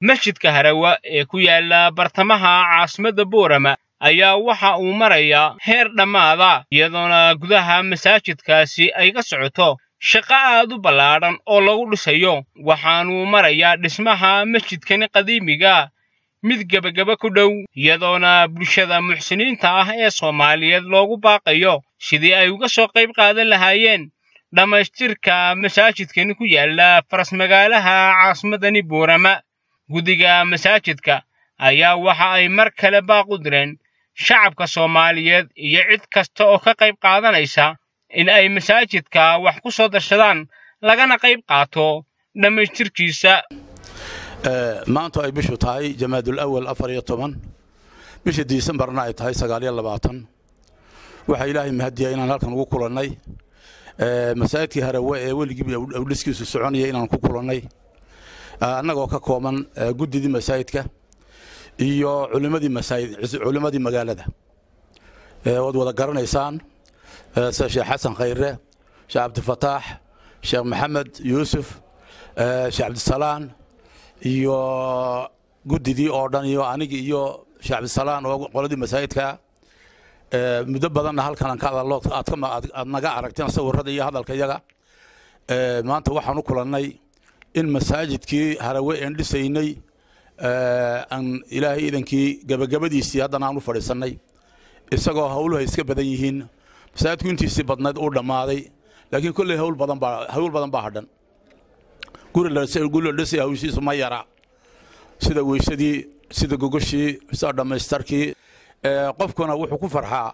masjidka harawa ee ku yaalla bartamaha caasimadda boorama ayaa waxa uu marayaa heer dhammaada iyadoona gudaha masaajidkaasi ay ka socoto. Shaqo aad u ballaadhan oo lagu dhisayo waxaanuu marayaa dhismaha masjidkani qadiimiga mid gebagaba ku dhow iyadoona bulshada muxsiniinta ah ee soomaaliyeed loogu baaqayo sidii ay uga soo qayb qaadan lahaayeen dhammaystirka masaajidkani ku yaalla farasmagaalaha caasimadani boorama guddiga masaajidka ayaa waxa ay mar kale baaq u direen shacabka soomaaliyeed iyo cid kasta oo ka qayb qaadanaysa in ay masaajidka wax ku soo darsadaan lagana qayb qaato dhammaystirkiisa. Maanta ay bishu tahay jamaadul awal afar iyo toban. Bisha disembarna ay tahay sagaaliyo labaatan. Waxaa ilaahay mahadiya inaan halkan ugu kulannay. Masaajidkii harawe ee weligii awdhiskiisu soconaya inaan ku kulannay annagoo ka kooban guddidii masaajidka iyo culimadii magaalada. Waad wada garanaysaan sida sheekh xasan khayre sheekh cabdifataax sheekh maxamed yuusuf sheekh cabdisalaan iyo guddidii oo dhan iyo anigii iyo sheekh cabdisalaan oo qoladii masaajidka. Muddo badanna halkan aad naga aragteen sawirrada iyo hadalka iyaga. Maanta waxaan u kulannay in masaajidkii harawe een dhisaynay aan ilaahay iidankii gebagabadiisii haddana aan u fadhiisannay. Isagoo hawluhu ay iska badan yihiin. Masaajidku intiisii badnayd uu dhammaaday laakiin kolley hawl badan baa hawl badan baa hadhan. Guri la dhisay hawshiisu ma yara sida weysadii sida gogoshii sida dhammaystarkii qofkuna wuxuu ku farxaa.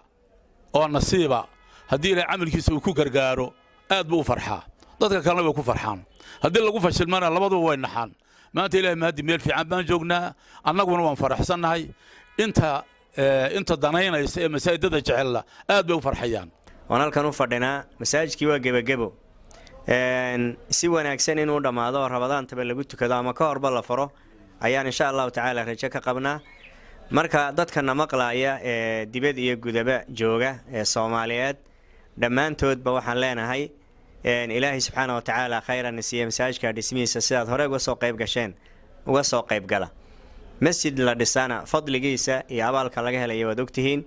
Oo nasiiba. Haddii ilaahay camalkiisa uu ku gargaaro aad buu u farxaa dadka kalena way ku farxaan. Haddii lagu fashilmana labaduba way naxaan. Maanta ilaahay mahadi meel fiican baan joognaa annaguna waan faraxsannahay. Inta inta danaynaysa ee masaajidada jecella aad bay u farxayaan. Waan halkan u fadhinaa masaajidkii waa gebagebo. Si wanaagsan inuu dhammaado oo rabadaantaba lagu tukado ama ka horba la faro ayaan insha allahu tacaala rajo ka qabnaa. Marka dadkana maqlaaya ee dibad iyo gudaba jooga ee soomaaliyeed dhammaantoodba waxaan leenahay ilaahay subxaana wa tacaala khayran siiye masaajidka dhismihiisa. Sidaad hore uga soo qayb gasheen uga soo qaybgala masjid la dhisana fadligiisa iyo abaalka laga helaya waad ogtihiin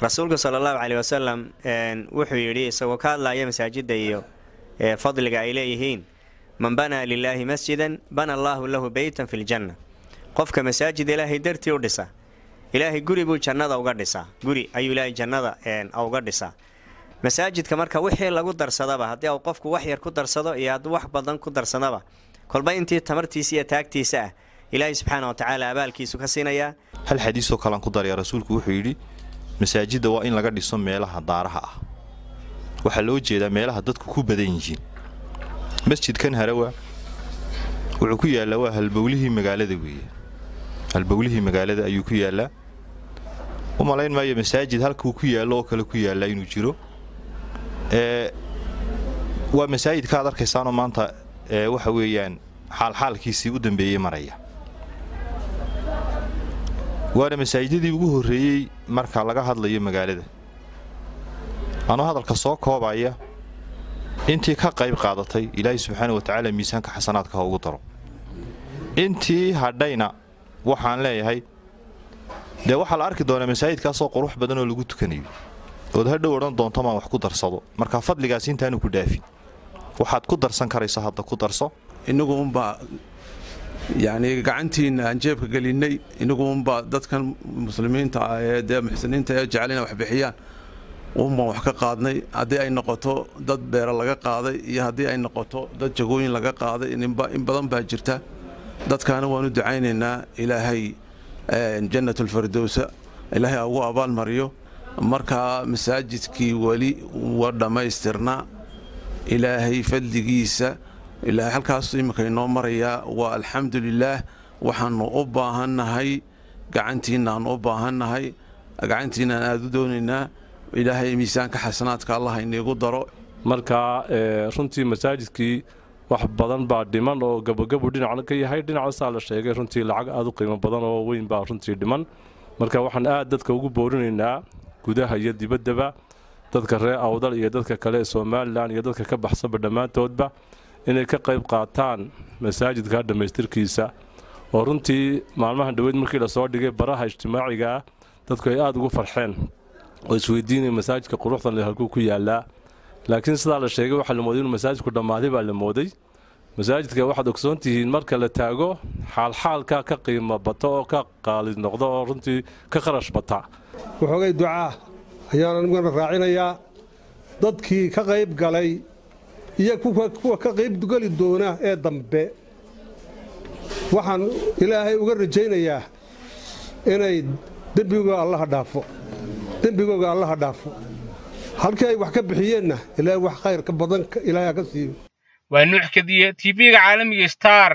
rasuulku sala allahu caleyh wasalam wuxuu yidhi isagoo ka hadlaya masaajidda iyo fadliga ay leeyihiin man banaa lilaahi masjidan bana allaahu lahu beytan fi ljanna qofka masaajid ilaahay dartii u dhisa ilaahay guri buu jannada uga dhisaa guri ayuu ilaahay jannada uga dhisaa masaajidka marka wixii lagu darsadaba haddii uu qofku wax yar ku darsado iyo hadduu wax badan ku darsadaba kolba intii tamartiisa iyo taagtiisa ah ilaahay subxaana wa tacaala abaalkiisu ka siinayaa hal xadiisoo kalean ku daraya rasuulku wuxuu yidhi masaajidda waa in laga dhiso meelaha daaraha ah. Waxaa loo jeedaa meelaha dadku ku badan yihiin. Masjidkan harawa wuxuu ku yaallaa waa halbowlihii magaalada weeye. Halbowlihii magaalada ayuu ku yaallaa. U malayn maayo masaajid halkuu ku yaallo oo kale ku yaallaa inuu jiro waa masaajidka aad arkaysaanoo maanta waxa weeyaan xaalxaalkiisii u dambeeyey maraya. Waana masaajidadii ugu horreeyey marka laga hadlayo magaalada. Anuu hadalka soo koobaya intii ka qayb qaadatay ilaahay subxaana wa tacaala miisaanka xasanaadka ha ugu daro. Intii hadhayna waxaan leeyahay dee waxaa la arki doonaa masaajidkaasoo qurux badan oo lagu tukanayo ood hadhow odhan doonto maan wax ku darsado. Marka fadligaas intaanu ku dhaafin waxaad ku darsan karayso hadda ku darso? Innagu unbaa yacnii gacantiinna aan jeebka gelinnay innagu unbaa dadkan muslimiinta ah ee dee muxsiniinta ee jecel inay wax unbaan wax ka qaadnay. Haddii ay noqoto dad beera laga qaaday iyo haddii ay noqoto dad jagooyin laga qaaday in badan baa jirta. Dadkaana waanu ducaynaynaa ilaahay jannatulfardowsa ilaahay ugu abaalmariyo markaa masaajidkii weli wa dhammaystirna ilaahay fadligiisa ilaahay halkaas iminka inoo marayaa waa alxamdu lilaah waxaanu u baahannahay gacantiinaan u baahannahay gacantiinaan aada u doonaynaa ilaahay miisaanka xasanaadka allah iniigu daro. Marka runtii masaajidkii wax badan baa dhiman oo gabagabu dhinacna ka yahay dhinacasaa la sheegay runtii lacag aad u qiimo badan oo weyn baa runtii dhiman. Marka waxaan aad dadka ugu boorinaynaa gudaha iyo dibaddaba dadka reer awdal iyo dadka kale ee somalilan iyo dadka ka baxsanba dhammaantoodba inay ka qayb qaataan masaajidka dhammaystirkiisa oo runtii maalmahan dhoweyd markii la soo dhigay baraha ijtimaaciga ah dadku ay aada ugu farxeen oo isweydiinaya masaajidka quruxdan halkuu ku yaalaa laakiin sidaa la sheegay waxaa la mooday inuu masaajidku dhammaaday baa la mooday. Masaajidka waxaad ogsoon tihiin marka la taago xaalxaalka ka qiimo bata oo ka qaalid noqda oo runtii ka kharash bata waxoogay ducaa. Ayaan aniguna raacinayaa. Dadkii ka qayb galay iyo kuwa ka qayb geli doona ee dambe. Waxaan ilaahay uga rajaynayaa inay dembigooga allaha dhaafo. Dembigooga allaha dhaafo. Halkii ay wax ka bixiyeenna ilaahay wax khayr ka badan ilaahay ha ka siiyo. Waa nuuc kadiye tv-ga caalamiga star